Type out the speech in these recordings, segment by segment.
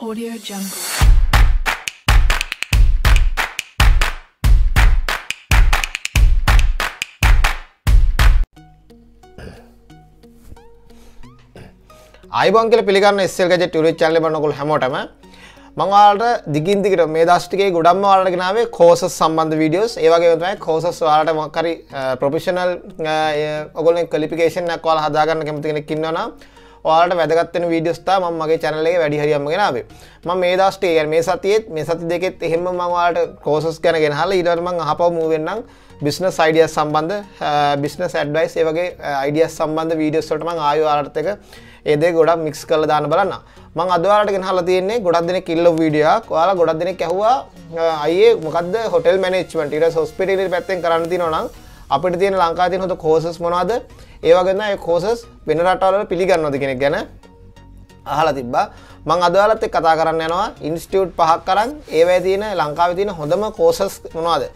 Audio Jungle. අයිබන් කියල පිළිගන්න එස්සල් ගජ ටුරි චල්ල බන්නකුල් හැමෝටම මංවාලට දිගින්දිකට මේ දස්ටිකේ ගොඩම්ම වාලටගෙනාවේ කෝසස් සම්බන්ධ වීඩියෝස් ඒවගේ තමයි කෝසස් වාලට මක්කරි ප්‍රොෆිෂනල් ඔගොල කලිපිකේෂන් වාල හදාගන්න කැමතිෙන කින්නවනම් ඔයාලට වැදගත්වෙන වීඩියස්ථා ම මගේ චැනලේ වැඩිහරියම්ම ගෙනාවේ ම මේ දස්ටේ මේ සතියත් මේ සති දෙකෙත් එහෙම මංවාලට කෝසස් ගැන ගෙනහල ඉඩර්ම හපව මූවෙන්නම් බිස්නස් අයිඩිය සම්බන්ධ බිස්නස් ඇඩ්වයිස් ඒවගේ අයිඩිය සම්බන්ධ වීඩියස්වටම ආයු ආර්ථක ඒදේ ගොඩක් මික්ස් කල දාන්න බලන්න. මං අදවාරටගෙන හල තියන්නේ ගොඩක් දෙන කිල්ල වීඩියක් යාලා ගොඩක් දෙන කැහවා අයේ මොකද හොටල් මනේච්මට ඉට සොස්පිටි පැත්තෙන් කරන්න තිනවනම් අපිට තියෙන ලංකාති හොඳ කෝසස් මොනවාද? ඒවගන්න කෝසස් වෙන රටවල පිළිගන්නොද කෙනෙක් ගැන? අහලා තිබ්බා. මං අදවලත් එක් කතා කරන්න යනවා. ඉන්ස්ටියුට් පහක් කරන්න ඒවැ තියෙන ලංකාව තියෙන හොඳම කෝසස් මොනවාද?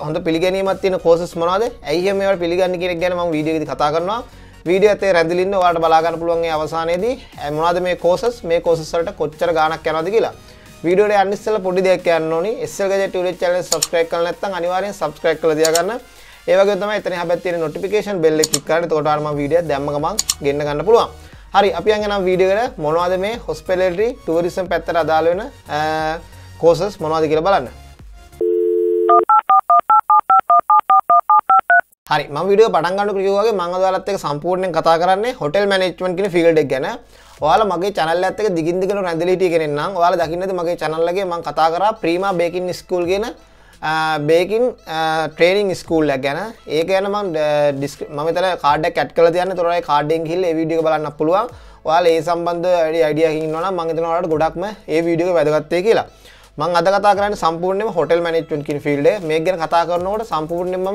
හොඳ පිළිගැනීමත් තියෙන කෝසස් මොනවාද? ඇයිහ මේවට පිළිගන්න කෙනෙක් ගැන ම වීඩියදි කතා කරනවා. වීඩිය ඇතේ රැඳලින්න වාට බලාගන්න පුළුවන්ගේ අවසානයේදී. ඇමනාද මේ කෝසස් මේ කෝසසට කොච්චර ගානක් යනද කියලා. වීඩියෝට අනිස්සල පොඩි දෙයක් යන්න ඕනි. එස්සල්ගජ ටල චල සබස්ක්‍රයික් කල නැත්තන් අනිවාරෙන් සබස්ක්‍රයික් කල දියගන්න ඒවගේ තම එතන හැබැතින නොටිකේෂන් බෙල්ල කික්කාට තෝටර්ම වීඩිය දැම්මගමන් ගන්න ගන්න පුළුවන්. හරි අපි අගනම් වීඩියකට මොනවාද මේ හොස්පෙලටරි ටරිසම් පැත්තර අදාලවෙන කෝසස් මොනවාද කියල බලන්න. හරි ම විඩිය පටන්ගන්න කියවගේ මංගදලත්තක සම්පූර්ණයෙන් කතා කරන්නේ හොටල් මනේච්මන් කියන ෆිල්ඩක් ගැන. වාල මගේ චනල් ඇත්තක දිගින්දිකන රැඳලිට කෙනෙන්නම් වාල දකින්නද මගේ චනල්ලගේ මං කතා කර ප්‍රීම බේකින් ස්කූල් ගෙන බේකින් ට්‍රේනිං ස්කූල්ල ගැන. ඒක යන මන් ඩිස්ක මතර කාඩ කැට් කල තියන්න. තොරයි කාඩෙන් හිල් විඩිය බලන්න පුළුවන්. වාල ඒ සම්බන්ධ වැඩි අඩිය හින්නවන මංගතනවට ගොඩක්ම ඒ වීඩියෝ වැදගත්තේ කියලා. මං අද කතා කරන්න සම්පූර්ණයම හොටල් මනිට්මන්කින් ෆිල්ඩ මේ ගැන කතා කරනවට සම්පූර්ණයම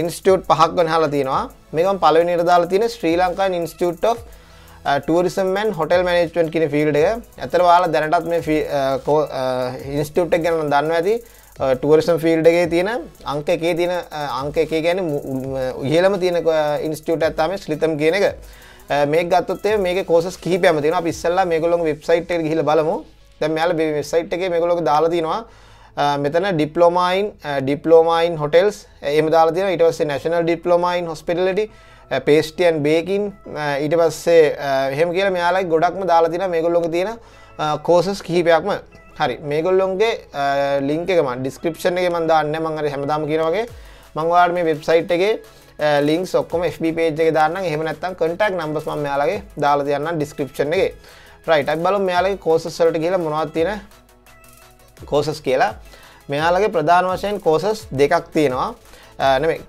ඉන්ස්ටියුට් පහක් ගන හලා තියෙනවා මේකම් පලව නිර්දාලා තියෙන ශ්‍රී ලංකා ඉන්ස්ටියුට් of ටරිසම්මන් හොටල් මනේජ්මන්ට් කියන ෆිල්ඩ එක. ඇතර වාලා දැනටත් මේ ඉන්ස්ටියුට් එක ගැන දන්න ඇති. ටුවරිසම් ෆිල්ඩගේ තියෙන අංක එකේ තියෙන අංක එක ගැන ඉහලම තියෙන ඉන්ස්ටියුට් ඇත්තම ශ්ලිතම් කියන එක. මේ ගත්තේ මේ කෝස කහිපයම තින පිස්සල්ලා මේගොලොන් වෙබ්සයිට් හිල බලමු. දැ මෙයාල වෙබ්සයිට් එක මේගොලොක දාලාතිනවා මෙතන ඩිප්ලෝමයින් ඩිප්ලෝමයින් හොටෙල්ස් එම දාලාතින ඉටවස්සේ නැශනල් ඩිප්ලෝමයින් හොස්පිටලටි පේස්ටියන් බේකින් ඊට පස්සේ එහෙම කියල මෙයාලයි ගොඩක්ම දාලාතින මේගොල්ලොක තියෙන කෝසස් කිහිපයක්ම. හරි. මේගොල්ලොන්ගේ ලිංක එකම ඩිස්ක්‍රපෂන් එක මන්දාන්න මංහර හැමදාම කියනවගේ මංවාඩ මේ වෙබ්සයිට් එකේ ලිින්ක් ඔක්කොම FB පේජ් එක දාන්න එහෙම නැත්තම් කටක් නම්බස් ම යාලගේ දාලා තියන්න ඩිස්ක්‍රපෂන් එක. රයිටක් බලු මෙයාලගේ කෝසස්වලට කියලා මොනවත් තියෙන කෝසස් කියලා. මෙයාලගේ ප්‍රධාන වශයෙන් කෝසස් දෙකක් තියෙනවා.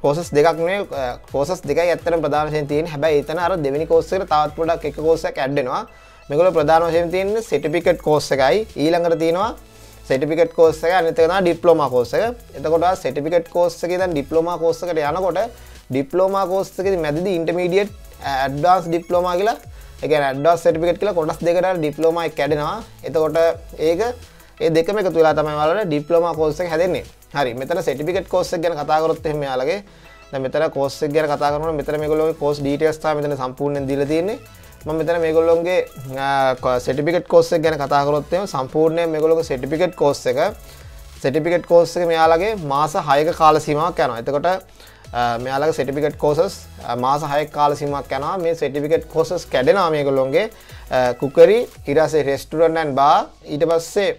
කෝසස් දෙකක්නේ කෝසස් දෙක ඇත්තර ප්‍රධානශයෙන් තියෙන් හැබැයි එතන අර දෙවනි කෝස්සක තවත් පොඩක් එක කෝසක් ඇඩ්ඩෙනවා මෙකල ප්‍රධාන වශයෙන් තියන්න සෙටිපිකට් කෝස්ස එකයි. ඊළඟට තියෙනවා සෙටිපිකට් කෝස්සක අනිතකන ඩිප්ලෝම කෝසක එතකොට සෙටිපිකට් කෝස්සක ද ඩිප්ලෝම කෝස්සකට යනකොට ඩිප්ලෝම කෝස්සක මැද ඉන්ටමීඩියට් ඇඩ්ඩාන්ස් ඩිප්ලෝම කියලා එක ඩ සටිපිකට් කියලා කොටස් දෙකට ඩිප්ලෝමයි කැඩෙනවා. එතකොට ඒක ඒ දෙකම එක තුලා තමයි වලට ඩිප්ලෝම කෝස්සක හැදන්නේ. හරි මෙතන සටිපිකට් කෝස්ස ගැන කතාකරොත් එම යාලගේ. මෙතර කෝස්ස ගැන කතාරන මෙතර මේගොලො කෝස් ඩීටස්ථා මෙතන සම්පූර්ණ දිල තියන්නේ. ම මෙතන මේගොල්ලොන්ගේ සටිපිකට් කෝස්ස ගැන කතාකරොත්තම සම්පූර්ණය මේගොලොක සටිපිකට් කෝස්ස එක සටිපිකට් කෝස්ස එක මෙයාලගේ මාස හයක කාල සීමක් යනවා. එතකොට මෙයාලක සටිපිකට් කෝසස් මාස හය කාල සිමක් යනවා. මේ සටිපිකට් කෝසස් කැඩෙනවා මේගොල්ලොන්ගේ කුකරි ඉරසේ රෙස්ටරන්න් බා ඊට පස්සේ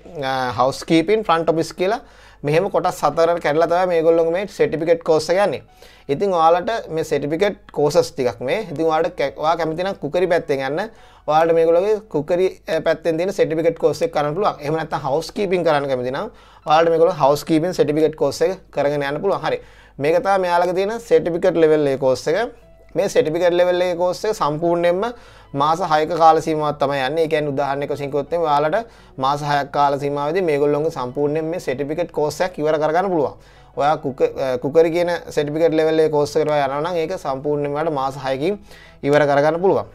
හවස්කීපින් ෆ්‍රන්ට් ඔපිස් කියලා මෙහම කොට සතර කැරලතව මේගොල්ලොම මේ සටිපිකට් කෝස ගන්නේ ඉතින් වාලට මේ සටිපිකට් කෝසස් ටිකක් මේ ඉතින් වාට කැවා කැමතින කුකරි පැත්තෙන් යන්න. වාට මේගොලගේ කුකරි පැත්තෙන් තින සටිපිකට් කෝසෙ කරනතුල එහමනත් හවස්කීපින් කරන්න කැමතින වාට මේකොල හවස්කීපින් සටිපිකට් කෝස කරගෙන යන්න පුළුව හරි. මේකතා මෙයාලක තියෙන සෙටිපිකට් ලෙවල්ලේ කෝස්ස එක. මේ සෙටිපිකට් ලෙවල්ලේ කෝස්සේ සම්පූර්ණයෙන්ම මාස හයක කාලසීමත් තම යන්න. එකැන් උදාහරන්නක සිකොත්තේ යාලට මාස හයක් කාලසීමාවද මේගොල්ලොඟ සම්පූර්ණයෙන් මේ සෙටිපිකට් කෝස්සයක් ඉවර කරගන්න පුළුවන්. ඔයා කුකර කියන සෙටිපිකට් ලෙවල්ලේ කෝස්ස කරවා යනනම් ඒක සම්පූර්ණයමට මාස හයකින් ඉවර කරගන්න පුළුවන්.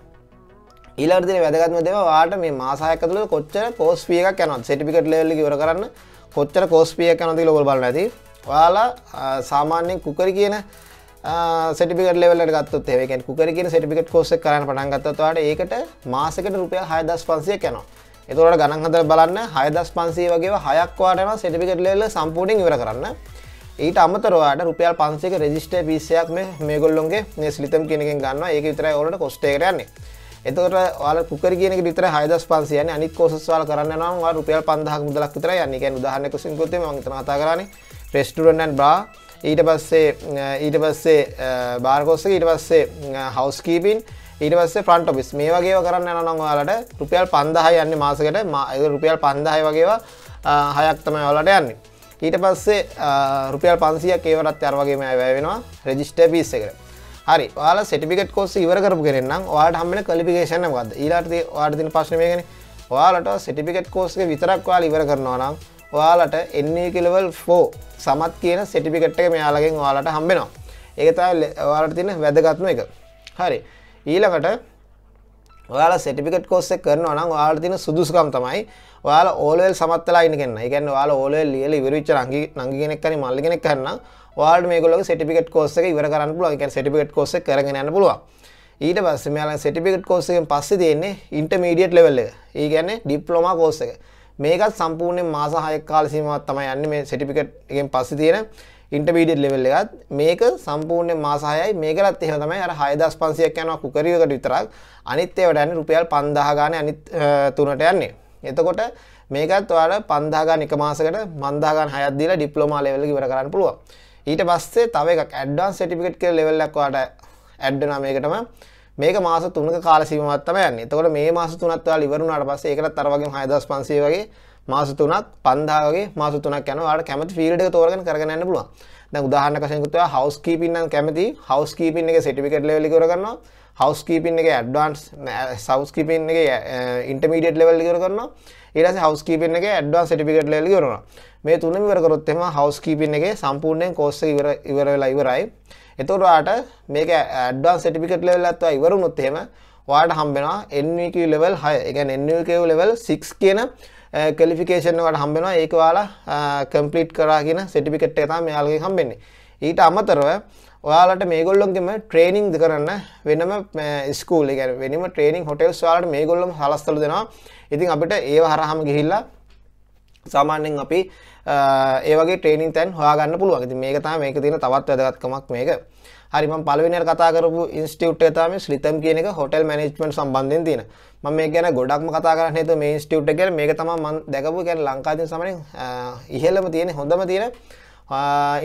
ඊලර්දින වැදගත්ම දෙව වාට මේ මාසායක තුළ කොච්චර කෝස්පිය එකක් යනත් සෙටිපිකට් ලෙවල්ලි ඉවර කරන්න කොච්චර කෝස්පිය යනති ලොබල් බල ඇති. ඔයාලා සාමාන්‍යයෙන් කුකර කියන සටිපිකට ලෙවලට ගත්ත ඒකෙන් කුකර කියන සටිපිකට කෝස කරන පටන් ගත්තවාට ඒකට මාසකට රුපියල් හයදස් පන්සිය කැනවා එතුවට ගණන් හදර බලන්න හයදස් පන්සේ වගේ හයක් වාටන සටිකට ලෙල්ල සම්පූර්ණින් ඉවර කරන්න. ඊට අමතරවාට රුපියල් පන්සේක රෙජිස්ටේ පිසයක් මේ මේගොල්ලොන්ගේ මේ ස්ලිතම් කෙනකින් ගන්න ඒ විතර ඔලට කොස්ටේකරන්නේ එතකට වාල පුකර කියන විතර හයදස් පන්සියන අනික් කෝසස්වාල කරන්න නම් රුපියල් පන්දහක් මුදලක් විතර යන්න. එක උදාහරනක සිංකොතේ මත කතා කරන රෙස්ටරන්න් බ්‍රා ඊට පස්සේ ඊට පස්සේ බාර්ගෝස්ස ඊට පස්සේ හවස්කීපින් ඊට පස්සේ ෆ්‍රන්ට් ඔෆිස් මේ වගේ කරන්න යන නම් ඔයාලට රුපියල් 5000 යන්නේ මාසෙකට. ඒක රුපියල් 5000 වගේවා හයක් තමයි ඔයාලට යන්නේ. ඊට පස්සේ රුපියල් 500ක් ඒවටත් අර වගේම වැය වෙනවා. රෙජිස්ටර් ෆීස් එකට. හරි. ඔයාලා සර්ටිෆිකේට් කෝස් ඉවර කරපු කෙනෙක් නම් ඔයාලට හම්බෙන ක්වොලිෆිකේෂන් එක මොකද්ද? ඊළාට ඔයාලට තියෙන ප්‍රශ්නේ මේකනේ. ඔයාලට සර්ටිෆිකේට් කෝස් එක විතරක් ඔයාලා ඉවර කරනවා නම් ඔයාලට NEQ level 4 සමත් කියන සර්ටිෆිකේට් එක මෙයාලගෙන් ඔයාලට හම්බෙනවා ඒක තමයි ඔයාලට තියෙන වැදගත්ම එක හරි ඊළඟට ඔයාලා සටිකට කොස්ස කරනවා නම් ඔයාලා තියෙන සුදුසුකම් තමයි ඔයාලා ඕලෙල් සමත්ලා ඉන්න කෙනා. ඒ කියන්නේ ඔයාලා ඕලෙල් ලියලා ඉවරවිච්ච නංගි නංගි කෙනෙක් හරි මල්ලි කෙනෙක් කරනම් ඔයාලට මේගොල්ලෝගේ සර්ටිෆිකේට් කෝස් එක ඉවර කරන්න පුළුවන්. ඒ කියන්නේ සර්ටිෆිකේට් කෝස් එක කරගෙන යන්න පුළුවන්. ඊට පස්සේ මෙයාලා සර්ටිෆිකේට් කෝස් එකෙන් පස්සේ තියෙන්නේ ඉන්ටර්මීඩියට් ලෙවල් එක. ඒ කියන්නේ ඩිප්ලෝමා කෝස් එක. මේකත් සම්පූර්ණයෙන් මාස 6ක කාල සීමාවක් තමයි යන්නේ මේ සර්ටිෆිකේට් එකෙන් පස්සේ තියෙන ඉන්ටර්මීඩියට් ලෙවල් එකත් මේක සම්පූර්ණයෙන් මාස 6යි මේකලත් එහෙම තමයි අර 6500ක් යනවා කුකරියකට විතරක් අනිත් ඒවාට යන්නේ රුපියල් 5000 ගානේ අනිත් තුනට යන්නේ. එතකොට මේකත් ඔයාලා 5000 ගාන එක මාසයකට 5000 ගාන 6ක් දීලා ඩිප්ලෝමා ලෙවල් එක ඉවර කරන්න පුළුවන්. ඊට පස්සේ තව එකක් ඇඩ්වාන්ස් සර්ටිෆිකේට් කියලා ලෙවල් එකක් ඔයාලට ඇඩ් වෙනවා මේකටම. මේක මාස 3ක කාල සීමාවක් තමයි යන්නේ. එතකොට මේ මාස 3ත් ඔයාලා ඉවර වුණාට පස්සේ ඒකටත් අර වගේම 6500 වගේ මාස තුනක් පන්දා වගේ මාස තුනක් යනවා ඔයාලට කැමති ෆීල්ඩ් එක තෝරගෙන කරගෙන යන්න පුළුවන්. දැන් උදාහරණයක් වශයෙන් කිව්වොත් ඔයා හවුස් කීපින් නම් කැමති හවුස් කීපින් එකේ සර්ටිෆිකේට් ලෙවල් එක ඉවර කරනවා. හවුස් කීපින් එකේ ඇඩ්වාන්ස් හවුස් කීපින් එකේ eh, ඉන්ටර්මීඩියට් ලෙවල් එක ඉවර කරනවා. ඊට පස්සේ හවුස් කීපින් එකේ ඇඩ්වාන්ස් සර්ටිෆිකේට් ලෙවල් එක ඉවර කරනවා. මේ තුනම ඉවර කරොත් එහෙම හවුස් කීපින් එකේ සම්පූර්ණයෙන් කෝස් එක ඉවර ඉවර වෙලා ඉවරයි. එතකොට ඔයාලට මේක ඇඩ්වාන්ස් සර්ටිෆිකේට් ලෙවල් එකත් ඉවර වුණොත් එහෙම ඔයාලට හම්බෙනවා NVQ level 6. ඒ කියන්නේ NVQ level 6 කියන කලිෆිකේෂන් එකට හම්බෙනවා ඒක ඔයාලා කම්ප්ලීට් කරා කියන සර්ටිෆිකේට් එක තමයි මෙයාලගෙන් හම්බෙන්නේ. ඊට අමතරව ඔයාලට මේගොල්ලොන්ගෙම ට්‍රේනිං කරන්න වෙනම ස්කූල් එක ගැන වෙනම ට්‍රේනිං හොටෙල්ස් ඔයාලට මේගොල්ලොම හලස්තල දෙනවා. ඉතින් අපිට ඒව හරහාම ගිහිල්ලා සාමාන්‍යයෙන් අපි ඒ වගේ ට්‍රේනිං තැන් හොයාගන්න පුළුවන්. ඉතින් මේක තමයි මේක තියෙන තවත් වැදගත්කමක් මේක. හරි මම පළවෙනියට කතා කරපු ඉන්ස්ටිටියුට් එක තමයි ස්ලිතම් කියන එක හොටෙල් මැනේජ්මන්ට් සම්බන්ධයෙන් තියෙන. මම මේක ගැන ගොඩක්ම කතා කරන්න හේතුව මේ ඉන්ස්ටිටියුට් එක ගැන මේක තමයි මම දැකපු කියන්නේ ලංකාවේ සමහරෙන් ඉහළම තියෙන හොඳම තියෙන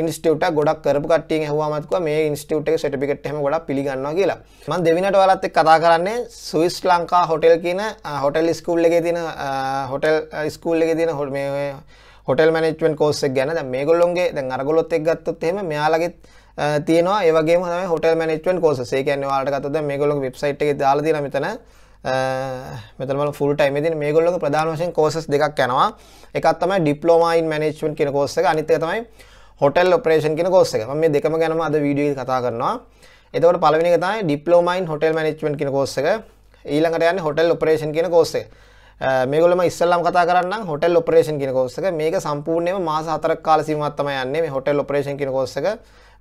ඉන්ස්ටිටියුට් එක ගොඩක් කරපු කට්ටියන් ඇහුවාම කිව්වා මේ ඉන්ස්ටිටියුට් එකේ සර්ටිෆිකේට් එහෙම ගොඩක් පිළිගන්නවා කියලා. මම දෙවිනට ඔයාලත් එක්ක කතා කරන්නේ ස්විස් ලංකා හොටෙල් කියන හොටෙල් ස්කූල් එකේ තියෙන හොටෙල් ස්කූල් එකේ තියෙන මේ හොටෙල් මැනේජ්මන්ට් කෝස් එක ගැන. දැන් මේගොල්ලොන්ගේ දැන් අරගොල්ලොත් එක්ක ගත්තොත් එහෙම මෙයාලගෙත් තියෙනවා ඒ වගේම තමයි හොටෙල් මැනේජ්මන්ට් කෝසස්. ඒ කියන්නේ ඔයාලට ගත්තොත් දැන් මේගොල්ලෝගේ වෙබ්සයිට් එකේ දාලා තියෙනවා මෙතන මෙතන මම ෆුල් ටයිම් එකේ තියෙන මේගොල්ලෝගේ ප්‍රධාන වශයෙන් කෝසස් දෙකක් යනවා. එකක් තමයි ඩිප්ලෝමා ඉන් මැනේජ්මන්ට් කියන කෝස් එක. අනිත් එක තමයි හොටෙල් ඔපරේෂන් කියන කෝස් එක. මම මේ දෙකම ගැනම අද වීඩියෝ එකේ කතා කරනවා. එතකොට පළවෙනි එක තමයි ඩිප්ලෝමා ඉන් හොටෙල් මැනේජ්මන්ට් කියන කෝස් එක. ඊළඟට යන්නේ හොටෙල් ඔපරේෂන් කියන කෝස් එක. මේගොල්ලෝම ඉස්සල්ලාම කතා කරන්නම් හොටෙල් ඔපරේෂන් කියන කෝස් එක. මේක සම්පූර්ණයෙන්ම මාස 4ක කාල සීමාවක් තමයි යන්නේ මේ හොටෙල් ඔපරේෂන් කියන කෝස් එක.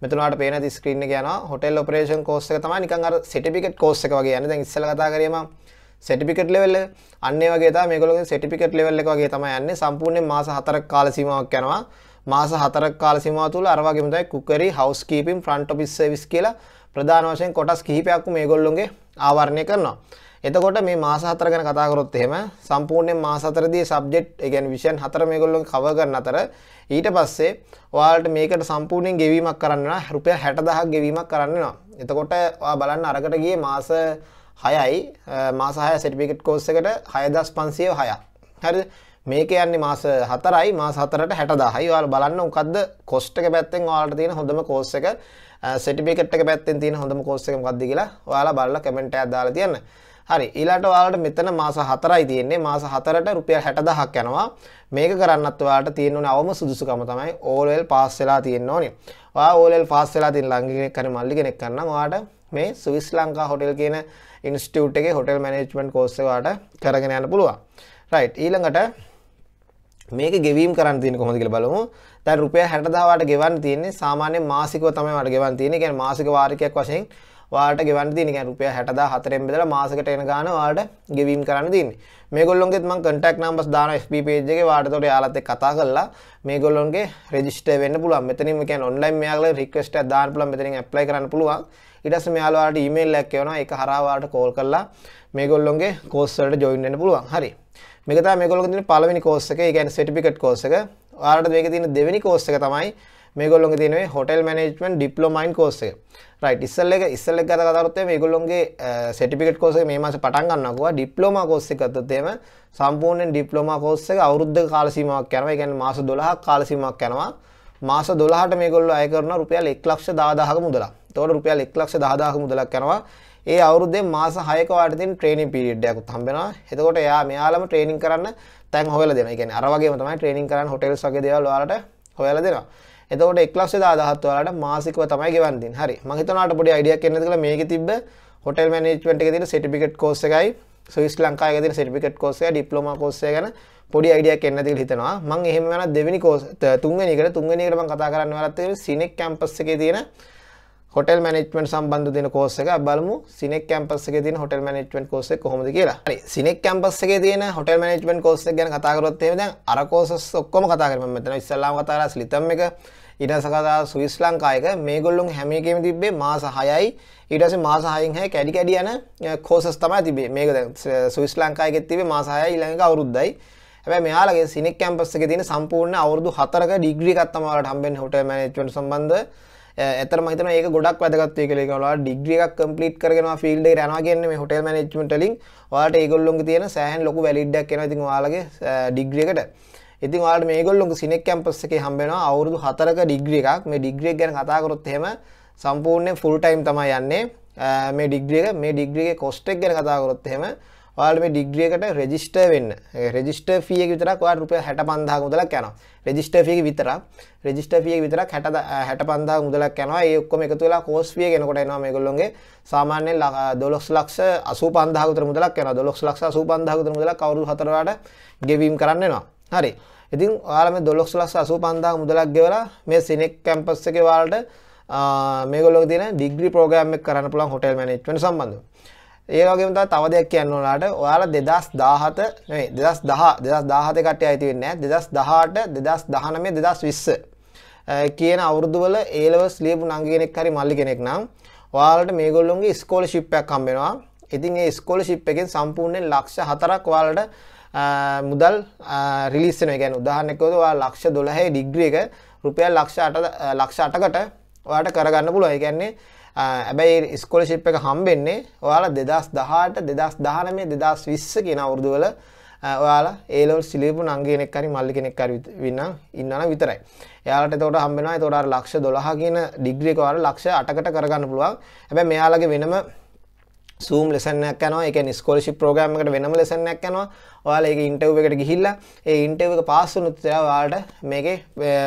මෙතන ඔයාලට පේන ඇති ස්ක්‍රීන් එකේ යනවා හොටෙල් ඔපරේෂන් කෝස් එක තමයි නිකන් අර සර්ටිෆිකේට් කෝස් එක වගේ යන්නේ. දැන් ඉස්සෙල්ලා කතා කරේ මම සර්ටිෆිකේට් ලෙවල් එක. අන්න ඒ වගේ තමයි මේගොල්ලෝගේ සර්ටිෆිකේට් ලෙවල් එක වගේ තමයි යන්නේ. සම්පූර්ණයෙන් මාස 4ක කාල සීමාවක් යනවා. මාස 4ක කාල සීමාව තුළ අර වගේම තමයි cookery, housekeeping, front office service කියලා ප්‍රධාන වශයෙන් කොටස් කිහිපයක්ම මේගොල්ලොන්ගේ ආවරණය කරනවා. එතකොට මේ මාස 4 ගැන කතා කරොත් එහෙම සම්පූර්ණයෙන් මාස 4දී සබ්ජෙක්ට් ඒ කියන්නේ විෂයන් හතර මේගොල්ලෝ කවර් කරන අතර ඊට පස්සේ ඔයාලට මේකට සම්පූර්ණයෙන් ගෙවීමක් කරන්න වෙනවා රුපියල් 60000ක් ගෙවීමක් කරන්න වෙනවා. එතකොට ඔයා බලන්න අරකට ගියේ මාස 6යි මාස 6 සර්ටිෆිකේට් කෝස් එකට 6506ක්. හරිද? මේක යන්නේ මාස 4යි මාස 4ට 60000යි. ඔයාලා බලන්න මොකද්ද කොස්ට් එක පැත්තෙන් ඔයාලට තියෙන හොඳම කෝස් එක සර්ටිෆිකේට් එක පැත්තෙන් තියෙන හොඳම කෝස් එක මොකක්ද කියලා ඔයාලා බලලා කමෙන්ට් එකක් දාලා තියන්න. හරි ඊළාට ඔයාලට මෙතන මාස 4යි තියෙන්නේ මාස 4ට රුපියල් 60000ක් යනවා මේක කරන්නත් ඔයාලට තියෙන්න ඕනේ අවම සුදුසුකම තමයි O level පාස් වෙලා තියෙන්න ඕනේ ඔයා O level පාස් වෙලා තියෙන ළඟ කෙනෙක් හරි මල්ලි කෙනෙක් කරනම් ඔයාලට මේ ස්විස් ලංකා හොටෙල් කියන ඉන්ස්ටිටියුට් එකේ හොටෙල් මැනේජ්මන්ට් කෝස් එක ඔයාලට කරගෙන යන්න පුළුවන් රයිට් ඊළඟට මේක ගෙවීම් කරන්න තියෙන කොහොමද කියලා බලමු. දැන් රුපියල් 60000 වට ගෙවන්න තියෙන්නේ සාමාන්‍ය මාසිකව තමයි මට ගෙවන්න තියෙන්නේ. කියන්නේ මාසික වාරිකයක් වශයෙන් වාට ගෙවන්න තියෙන කියන්නේ රුපියල් 64000 බෙදලා මාසෙකට එන ගාන වාට ගෙවීම් කරන්න තියෙන්නේ. මේගොල්ලොන්ගෙත් මම කන්ටැක්ට් නම්බර්ස් දානවා FB page එකේ වාට උඩ යාළුවත් එක්ක කතා කරලා මේගොල්ලොන්ගේ රෙජිස්ටර් වෙන්න පුළුවන්. මෙතනින්ම කියන්නේ ඔන්ලයින් මෙයාලා රික්වෙස්ට් එකක් දාන්න පුළුවන්. මෙතනින් ඇප්ලයි කරන්න පුළුවන්. ඊට පස්සේ මෙයාලා වාට ඊමේල් එකක් එවනවා. ඒක හරහා වාට කෝල් කරලා මේගොල්ලොන්ගේ කෝස් වලට ජොයින් වෙන්න පුළුවන්. හරි. මේක තමයි මේගොල්ලෝගේ තියෙන පළවෙනි කෝස් එක. ඒ කියන්නේ සර්ටිෆිකේට් කෝස් එක. ඔයාලට මේකේ තියෙන දෙවෙනි කෝස් එක තමයි මේගොල්ලොන්ගේ තියෙන hotel management diploma in course එක. රයිට් ඉස්සෙල් එක ඉස්සෙල් එක ගත කතා කරොත් මේගොල්ලොන්ගේ සර්ටිෆිකේට් කෝස් එක මේ මාසේ පටන් ගන්නවා කිව්වා. ඩිප්ලෝමා කෝස් එක ගත්තොත් එහෙම සම්පූර්ණයෙන් ඩිප්ලෝමා කෝස් එක අවුරුද්දක කාල සීමාවක් යනවා. ඒ කියන්නේ මාස 12ක් කාල සීමාවක් යනවා. මාස 12ට මේගොල්ලෝ අය කරනවා රුපියල් 110000ක මුදලක්. එතකොට රුපියල් 110000ක මුදලක් යනවා. ඒ අවුරුද්දේ මාස 6ක වාට තියෙන ට්‍රේනින් පීරියඩ් එකක් හම්බ වෙනවා. එතකොට එයා මෙයාලම ට්‍රේනින් කරන්න තැන් හොයලා දෙනවා. ඒ කියන්නේ අර වගේම තමයි ට්‍රේනින් කරන්න හොටෙල්ස් වගේ දේවල් ඔයාලට හොයලා දෙනවා. එතකොට 11,10000ත් ඔයාලට මාසිකව තමයි ගෙවන්න දෙන්නේ. හරි. මම හිතනවා පොඩි අයිඩියක් එන්නද කියලා මේකේ තිබ්බ හොටෙල් මැනේජ්මන්ට් එකේ තියෙන සර්ටිෆිකේට් කෝස් එකයි ස්විස් ලංකාවේ තියෙන සර්ටිෆිකේට් කෝස් එකයි ඩිප්ලෝමා කෝස් එක ගැන පොඩි අයිඩියක් එන්නද කියලා හිතනවා. මම එහෙම වෙන දෙවෙනි කෝස් තුන්වෙනි එකට තුන්වෙනි එකට මම කතා කරන්න වෙලත් සිනෙක් කැම්පස් එකේ තියෙන හොටෙල් මැනේජ්මන්ට් සම්බන්ධ දෙන කෝස් එක බලමු සිනෙක් කැම්පස් එකේ තියෙන හොටෙල් මැනේජ්මන්ට් කෝස් එක කොහොමද කියලා. හරි සිනෙක් කැම්පස් එකේ තියෙන හොටෙල් මැනේජ්මන්ට් කෝස් එක ගැන කතා කරොත් එහෙම දැන් අර කෝසස් ඔක්කොම කතා කරමු. මම මෙතන ඉස්සල්ලාම කතා කරලා ස්ලිතම් එක ඊට පස්සේ කතා ස්විස් ලංකා එක මේගොල්ලොන් හැම එකෙම තිබ්බේ මාස 6යි ඊට පස්සේ මාස 6න් 6 කැඩි කැඩි යන කෝසස් තමයි තිබ්බේ. මේක දැන් ස්විස් ලංකා එකෙත් තිබ්බේ මාස 6යි ඊළඟ එක අවුරුද්දයි. හැබැයි මෙයාලගේ සිනෙක් කැම්පස් එකේ තියෙන සම්පූර්ණ අවුරුදු 4ක ඩිග්‍රී එකක් තමයි ඔයාලට හම්බෙන්නේ හොටෙල් මැනේජ්මන්ට් සම්බන්ධ ඇතර මහිතන ඒක ගොඩක් වැදගත් වේ කියලා. ඒකවල ඩිග්‍රී එකක් කම්ප්ලීට් කරගෙන ෆීල්ඩ් එකට යනවා කියන්නේ මේ හොටෙල් මැනේජ්මන්ට් වලින් ඔයාලට ඒගොල්ලෝන්ගේ තියෙන සෑහෙන ලොකු වැලිඩ් එකක් එනවා. ඉතින් ඔයාලගේ ඩිග්‍රී එකට. ඉතින් ඔයාලට මේගොල්ලෝන්ගේ සිනෙක් කැම්පස් එකේ හම්බ වෙනවා අවුරුදු 4ක ඩිග්‍රී එකක්. මේ ඩිග්‍රී එක ගැන කතා කරොත් එහෙම සම්පූර්ණයෙන් ෆුල් ටයිම් තමයි යන්නේ. මේ ඩිග්‍රී එක මේ ඩිග්‍රී එකේ කොස්ට් එක ගැන කතා කරොත් එහෙම ඔයාලට මේ ඩිග්‍රී එකට රෙජිස්ටර් වෙන්න. රෙජිස්ටර් ෆී එක විතරක් ඔයාලට රුපියල් 65000ක මුදලක් යනවා. රෙජිස්ටර් ෆී එක විතරක්. රෙජිස්ටර් ෆී එක විතරක් 60 65000ක මුදලක් යනවා. ඒ ඔක්කොම එකතු වෙලා කෝස් ෆී එක එනකොට එනවා. මේගොල්ලෝගේ සාමාන්‍යයෙන් 12 ලක්ෂ 85000ක විතර මුදලක් යනවා. 12 ලක්ෂ 85000ක විතර මුදලක් අවුරුදු 4 වලට ගෙවීම් කරන්න වෙනවා හරි. ඉතින් ඔයාලා මේ 12 ලක්ෂ 85000ක මුදලක් ගෙවලා මේ සිනෙක් කැම්පස් එකේ ඔයාලට මේගොල්ලෝගේ තියෙන ඩිග්‍රී ප්‍රෝග්‍රෑම් එක කරන්න පුළුවන් හොටෙල් මැනේජ්මන්ට් සම්බන්ධව. ඒ වගේම තමයි තව දෙයක් කියන්න ඕනලාට ඔයාලා 2017 නෙවෙයි 2010 2017 කට්ටිය අයිති වෙන්නේ නැහැ 2018 2019 2020 කියන අවුරුදු වල A levels ලියපු නංගි කෙනෙක් හරි මල්ලි කෙනෙක් නම් ඔයාලට මේගොල්ලොන්ගේ ස්කෝලර්ෂිප් එකක් හම්බ වෙනවා. ඉතින් ඒ ස්කෝලර්ෂිප් එකෙන් සම්පූර්ණයෙන් ලක්ෂ 4ක් ඔයාලට මුදල් රිලීස් වෙනවා. ඒ කියන්නේ උදාහරණයක් කිව්වොත් ඔයාලා ලක්ෂ 12 ඩිග්‍රී එක රුපියල් ලක්ෂ 8 ලක්ෂ 8කට ඔයාලට කරගන්න පුළුවන්. ඒ කියන්නේ ඇබැයි ස්කොලශිප් එක හම්බෙන්නේ ඔයාලා දෙදස් දහට දෙදස් දානමේ දෙදස් විස්ස කියෙන අවුරදුවල ඔයාලා ඒලවල් සිලිපු නංගේනෙක් කරි මල්ලි කෙනෙක් කර වින්න ඉන්නන විතරයි. යාලට තොට හම්බෙන තොට ලක්ෂ දොලහ කියන ඩිග්‍රිකවාර ලක්ෂ අටකට කරගන්න පුළුවන්. හැබැ මෙයාලගේ වෙනම සූම් ලෙසනයක් යනවා. එක ස්කොලශි ප්‍රෝග්‍රම එකට වෙනම ලෙසනයක් යනවා. ඔයාල එක ඉන්ටව් එකට ගිහිල්ලා ඒ ඉන්ටව් එක පාස්සුනුත්තරවාට මේක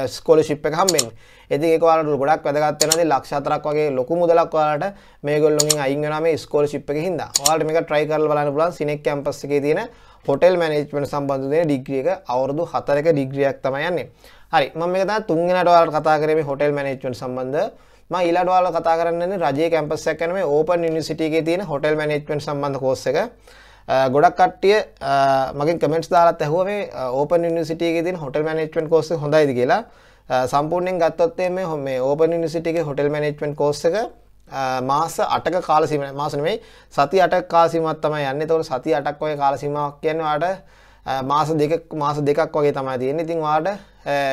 ස්කොලශිප් එක හම්බෙන් ඇති ඒකවාලට ගොඩක් වැදගත් වෙනදී ලක්ෂ හතරක් වගේ ලොකු මුදලක් ඔයාලට මේගොල්ලොන්ගෙන් අයින් වෙනා මේ ස්කෝලර්ෂිප් එක හින්දා. ඔයාලට මේක try කරලා බලන්න පුළුවන්. සිනෙක් කැම්පස් එකේ තියෙන හොටෙල් මැනේජ්මන්ට් සම්බන්ධ දෙන ඩිග්‍රී එක අවුරුදු 4ක ඩිග්‍රියක් තමයි යන්නේ. හරි මම මේක තමයි තුන්වෙනිට ඔයාලට කතා කරේ මේ හොටෙල් මැනේජ්මන්ට් සම්බන්ධ මම ඊළඟට ඔයාලට කතා කරන්නේ රජයේ කැම්පස් එකක් යන මේ ඕපන් යුනිවර්සිටි එකේ තියෙන හොටෙල් මැනේජ්මන්ට් සම්බන්ධ කෝස් එක. ගොඩක් කට්ටිය මගෙන් කමෙන්ට්ස් දාලාත් ඇහුවා මේ ඕපන් යුනිවර්සිටි එකේ තියෙන හොටෙල් මැනේජ්මන්ට් කෝස් එක හොඳයිද කියලා. සම්පූර්ණයෙන් ගත්තොත් මේ මේ ඕපන් යුනිවර්සිටි එකේ හොටෙල් මැනේජ්මන්ට් කෝස් එක මාස 8ක කාල සීමාවක් මාස නෙමෙයි සති 8ක කාල සීමාවක් තමයි යන්නේ. ඒතකොට සති 8ක් වගේ කාල සීමාවක් කියන්නේ ඔයාලට මාස දෙකක් මාස දෙකක් වගේ තමයි තියෙන්නේ. ඉතින් ඔයාලට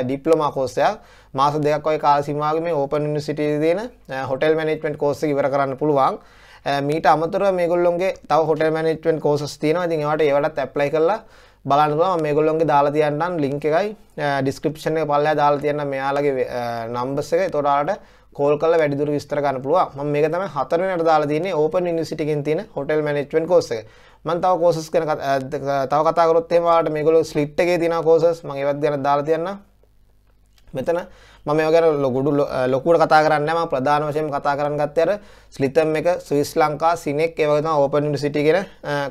ඩිප්ලෝමා කෝස් එකක් මාස දෙකක් වගේ කාල සීමාවක මේ ඕපන් යුනිවර්සිටි එකේ තියෙන හොටෙල් මැනේජ්මන්ට් කෝස් එක ඉවර කරන්න පුළුවන්. මීට අමතරව මේගොල්ලොන්ගේ තව හොටෙල් මැනේජ්මන්ට් කෝසස් තියෙනවා. ඉතින් ඒවට ඒවටත් ඇප්ලයි කරලා බලන්න පුළුවන් මේගොල්ලොන්ගේ දාලා තියන්නම් ලින්ක් එකයි ඩිස්ක්‍රිප්ෂන් එක පල්ලෙහා දාලා තියන්නම් මෙයාලගේ නම්බර්ස් එක. ඒතකොට ඔයාලට කෝල් කරලා වැඩිදුර විස්තර ගන්න පුළුවන්. මම මේක තමයි හතර වෙනියට දාලා තියෙන්නේ ඕපන් යුනිවර්සිටි එකෙන් තියෙන හොටෙල් මැනේජ්මන්ට් කෝස් එක. මම තව කෝසස් ගැන තව කතා කරොත් එහෙම ඔයාලට මේගොල්ලෝ ස්ලිට් එකේ තියෙන කෝසස් මම ඒවත් ගැන දාලා තියන්නම්. මෙතන මම ඒ ගැන ලොකුඩු ලොකුවට කතා කරන්නේ නැහැ මම ප්‍රධාන වශයෙන් කතා කරන්න ගත්තේ අර ස්ලිතම් එක ස්විස් ලංකා සිනෙක් ඒ වගේ තමයි ඕපන් යුනිවර්සිටි කියන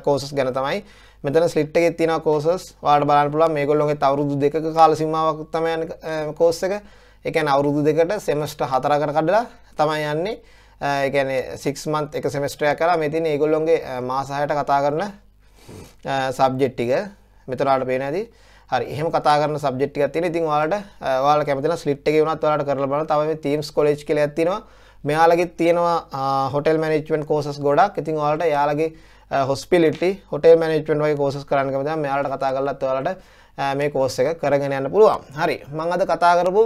කෝසස් ගැන තමයි මෙතන ස්ලිට් එකේ තියෙන කෝසස් ඔයාලට බලන්න පුළුවන් මේගොල්ලෝගේ අවුරුදු දෙකක කාල සීමාවක් තමයි යන්නේ කෝස් එක. ඒ කියන්නේ අවුරුදු දෙකට සෙමස්ටර් හතරකට කඩලා තමයි යන්නේ එකන සික්මන්ත් එක සෙමස්ට්‍රය කලා මෙතින් ඒගොල්ලොන්ගේ මාසාහයට කතා කරන සබ්ජෙට්ටික මෙතරාට පේන ඇති හරි එහෙම කතා කරන සබ්ජෙක්ට් එකක් තියෙන. ඉතින් ඔයාලට ඔයාලා කැමති නම් ස්ලිට් එකේ වුණත් ඔයාලට කරලා බලන්න. තව මේ Teams College කියලා එකක් තියෙනවා. මෙයාලගෙත් තියෙනවා හොටෙල් මැනේජ්මන්ට් කෝසස් ගොඩක්. ඉතින් ඔයාලට එයාලගේ හොස්පිලිටි හොටෙල් මැනේජ්මන්ට් වගේ කෝසස් කරන්න කැමති නම් මෙයාලට කතා කරලත් ඔයාලට මේ කෝස් එක කරගෙන යන්න පුළුවන්. හරි. මම අද කතා කරපු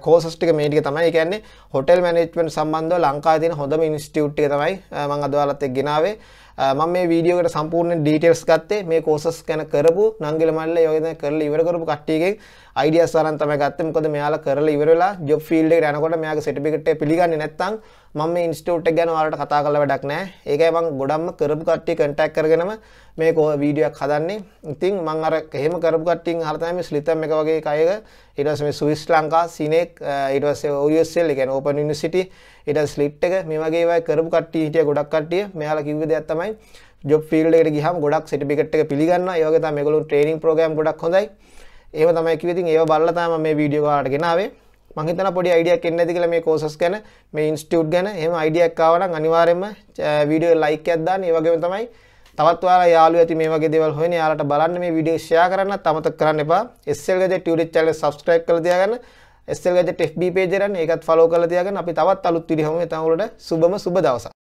කෝසස් ටික මේ ටික තමයි. ඒ කියන්නේ හොටෙල් මැනේජ්මන්ට් සම්බන්ධව ලංකාවේ තියෙන හොඳම ඉන්ස්ටිටියුට් ටික තමයි මම අද ඔයාලත් එක්ක ගෙනාවේ. මම මේ වීඩියෝකට සම්පූර්ණ ඩීටේල්ස් ගත්තේ මේ කෝසස් ගැන කරපු නංගිල මල්ල යෝගන කරලා ඉවර කරපු කට්ටියගෙන් අයිඩියාස් අරන් තමයි ගත්තේ මොකද මෙයාලා කරලා ඉවර වෙලා ජොබ් ෆීල්ඩ් එකට යනකොට මෙයාගේ සර්ටිෆිකේට් එක පිළිගන්නේ නැත්නම් මම මේ ඉන්ස්ටිටියුට් එක ගැන ඔයාලට කතා කරලා වැඩක් නැහැ. ඒකයි මම ගොඩක්ම කරපු කට්ටිය කන්ටැක්ට් කරගෙනම මේ වීඩියෝ එකක් හදන්නේ. ඉතින් මම අර එහෙම කරපු කට්ටියන් අහලා තමයි මේ ස්ලිතම් එක වගේ කයක ඊට පස්සේ මේ ස්විස් ලංකා සිනෙක් ඊට පස්සේ OUSL ඒ කියන්නේ ඕපන් යුනිවර්සිටි ඊට පස්සේ ස්ලිට් එක මේ වගේ ඒවා කරපු කට්ටිය හිටිය ගොඩක් කට්ටිය මෙයාලා කිව්ව දෙයක් තමයි ජොබ් ෆීල්ඩ් එකට ගියාම ගොඩක් සර්ටිෆිකේට් එක පිළිගන්නවා. ඒ වගේ තමයි මේගොල්ලෝ ට්‍රේනින් ප්‍රෝග්‍රෑම් ගොඩක් හොඳයි. ඒව තමයි කිව්වේ. ඉතින් ඒව බලලා තමයි මම මේ වීඩියෝ කාලට ගෙනාවේ. මං හිතන පොඩි අයිඩියක් එන්න ඇති කියලා මේ කෝසස් ගැන මේ ඉන්ස්ටිටියුට් ගැන එහෙම අයිඩියක් ආව නම් අනිවාර්යයෙන්ම වීඩියෝ ලයික් එකක් දාන්න. ඒ වගේම තමයි තවත් ඔයාලා යාළුවෝ ඇති මේ වගේ දේවල් හොයන යාළුවට බලන්න මේ වීඩියෝ ෂෙයා කරන්නත් අමතක කරන්න එපා. SL Gadget YouTube channel subscribe කරලා තියාගන්න. SL Gadget FB page එක ඒකත් follow කරලා තියාගන්න. අපි තවත් අලුත් වීඩියෝ හමු. එතන උඩට සුබම සුබ දවසක්.